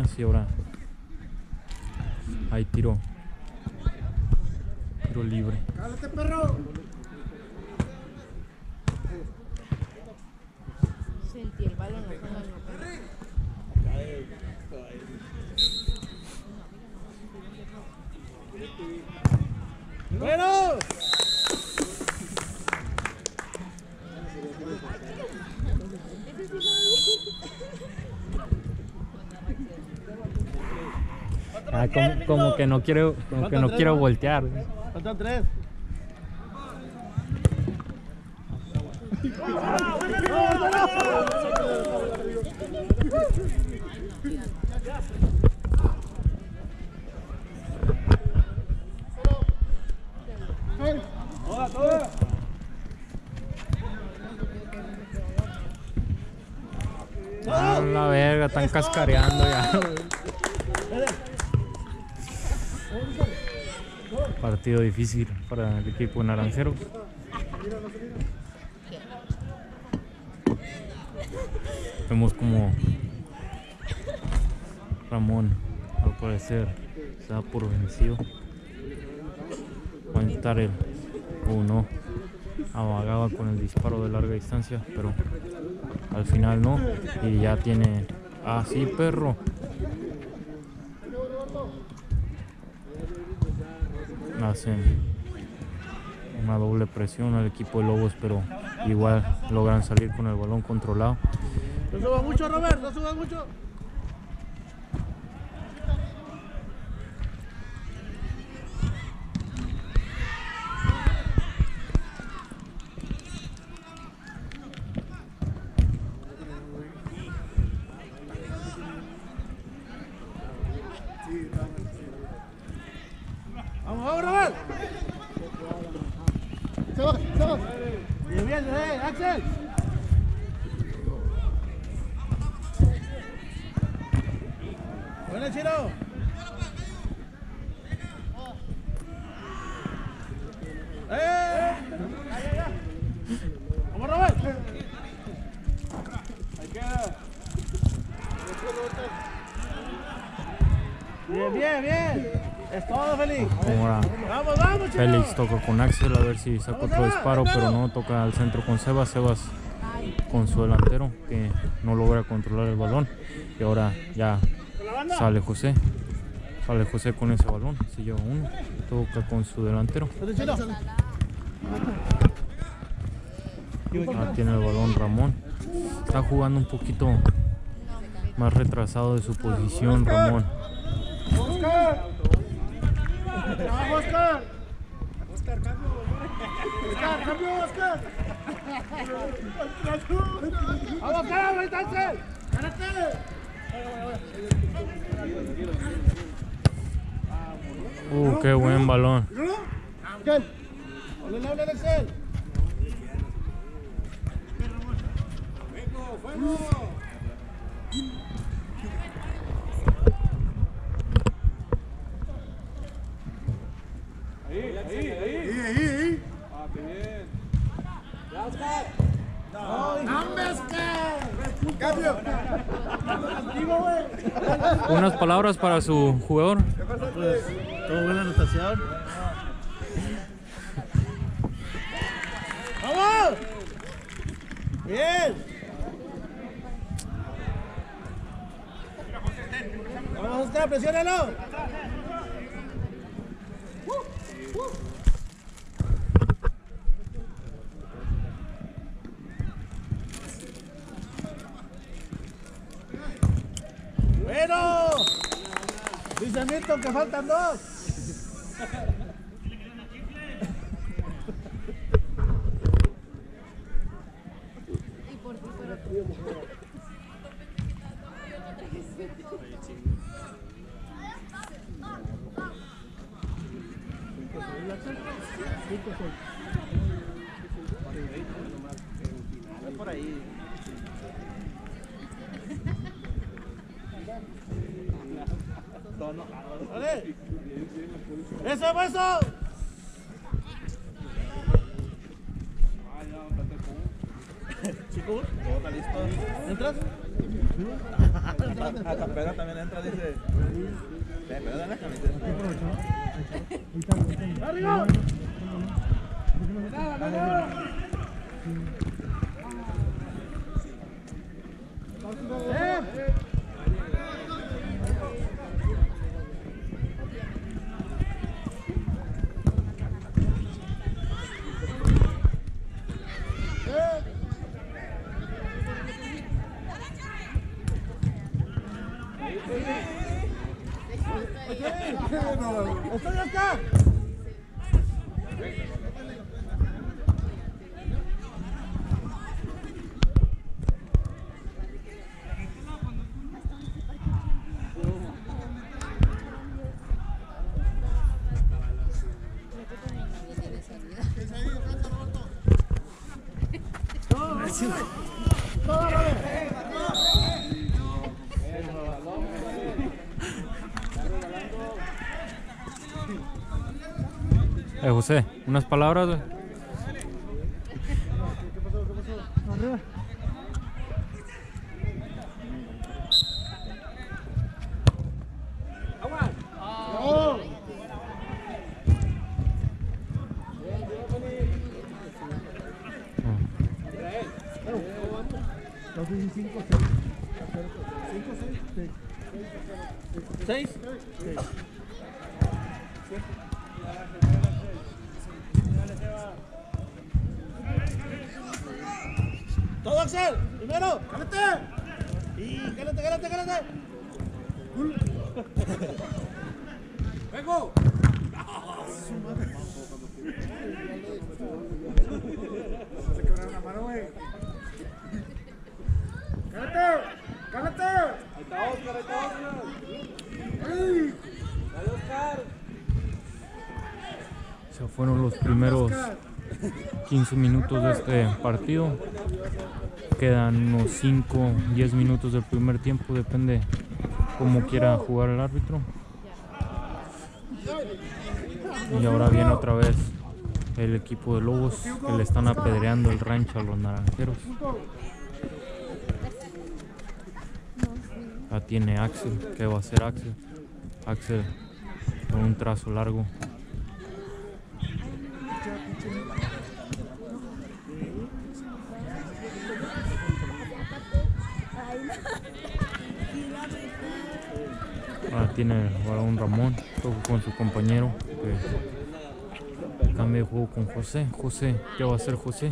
Cabañas y ahora hay tiro. Tiro libre. ¡Cálate, perro! Sentí el balón, no fue la Ah, como, como que no quiero, como que no quiero voltear. Faltan tres. Ah, la verga, están cascareando ya. Partido difícil para el equipo naranjero. Vemos como Ramón, al parecer, se da por vencido. Va a intentar el uno. Abagaba con el disparo de larga distancia, pero al final no. Y ya tiene. Así, perro. Hacen una doble presión al equipo de Lobos, pero igual logran salir con el balón controlado. No subas mucho, Robert, no subas mucho. Vamos, vamos, Robert. Se. Bien, bien, eh, Axel. Buena, Chino. ¡Eh! ¡Vamos, Robert! Ahí queda. Bien, bien, bien. Es todo, Félix. Ahora Vamos, vamos, Chino. Félix toca con Axel a ver si saca otro disparo, pero no toca al centro con Sebas. Sebas con su delantero que no logra controlar el balón. Y ahora ya sale José. Sale José con ese balón. Se lleva uno. Toca con su delantero. Ahora tiene el balón Ramón. Está jugando un poquito más retrasado de su posición Ramón. Oscar. Vamos, Oscar. Oscar, cambio. Oscar, cambio, Oscar. Vamos, ahí. Uh, qué buen balón. Axel. Háblale, háblale, Axel. Cambio. Unas palabras para su jugador. Todo buena anotación. ¡Vamos! Bien. Vamos, Oscar, presiónalo. Dice Milton que faltan dos. por ahí. ¡Vale! ¡Eso, eso! Chico, todo está listo. ¿Entras? Hasta Pedro también entra, dice. Ve, Pedro da la camiseta. ¡Arriba! ¡Eh! ¡Estoy acá! Eh, José, unas palabras, güey. ¿Seis? ¡Todo Axel! ¡Primero! ¡Cálate! ¡Y cálate, cálate, cálate! ¡Vengo! Se quebraron la mano, güey. ¡Cálate! ¡Cálate! Ahí está Oscar, ahí está Oscar. ¡Ay! Fueron los primeros 15 minutos de este partido. Quedan unos 5, 10 minutos del primer tiempo, depende cómo quiera jugar el árbitro. Y ahora viene otra vez el equipo de Lobos que le están apedreando el rancho a los naranjeros. Ya tiene Axel, ¿qué va a hacer Axel? Axel con un trazo largo. Ahora tiene ahora un Ramón con su compañero que de juego con José. José, ¿qué va a hacer José?